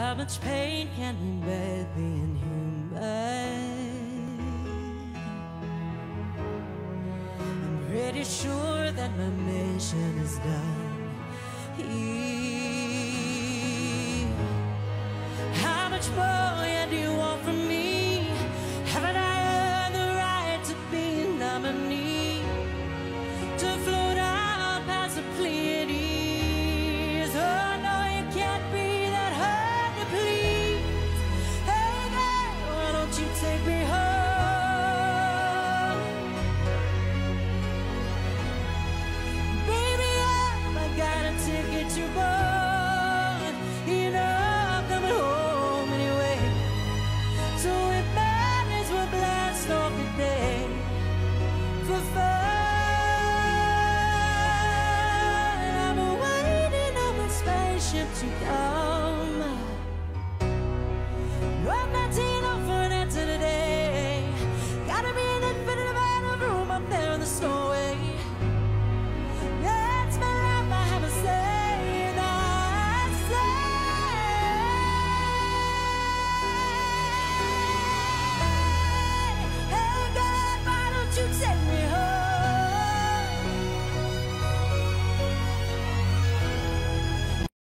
How much pain can we bear being human? I'm pretty sure that my mission. prefer. I'm waiting on my spaceship to come.